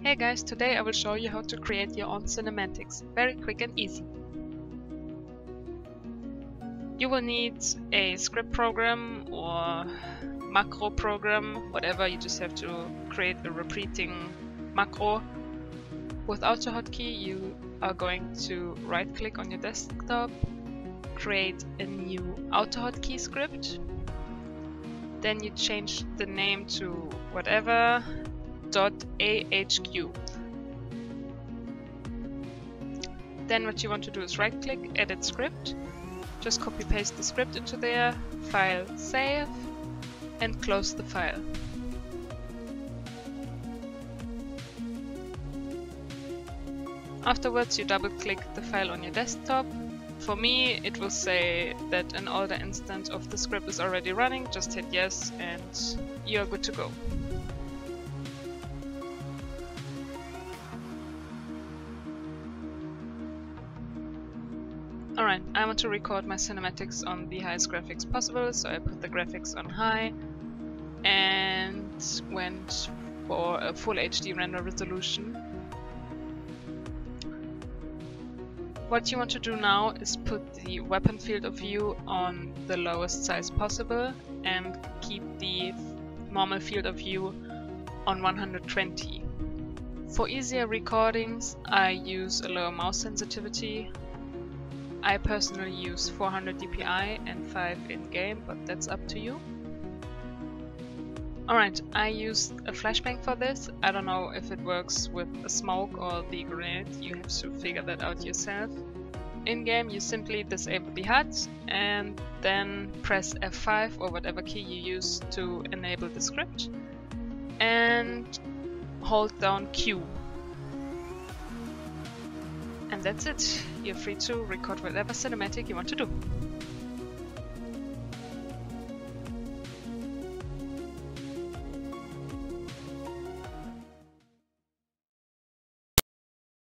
Hey guys, today I will show you how to create your own cinematics, very quick and easy. You will need a script program or macro program, whatever, you just have to create a repeating macro. With AutoHotkey you are going to right click on your desktop, create a new AutoHotkey script, then you change the name to whatever .ahk. Then what you want to do is right click, edit script, just copy paste the script into there, file save, and close the file. Afterwards you double click the file on your desktop. For me it will say that an older instance of the script is already running, just hit yes and you're good to go. Alright, I want to record my cinematics on the highest graphics possible, so I put the graphics on high and went for a full HD render resolution. What you want to do now is put the weapon field of view on the lowest size possible and keep the normal field of view on 120. For easier recordings I use a lower mouse sensitivity I personally use 400 dpi and 5 in-game, but that's up to you. Alright, I used a flashbang for this. I don't know if it works with a smoke or the grenade, you have to figure that out yourself. In-game you simply disable the HUD and then press F5 or whatever key you use to enable the script and hold down Q and that's it. You're free to record whatever cinematic you want to do.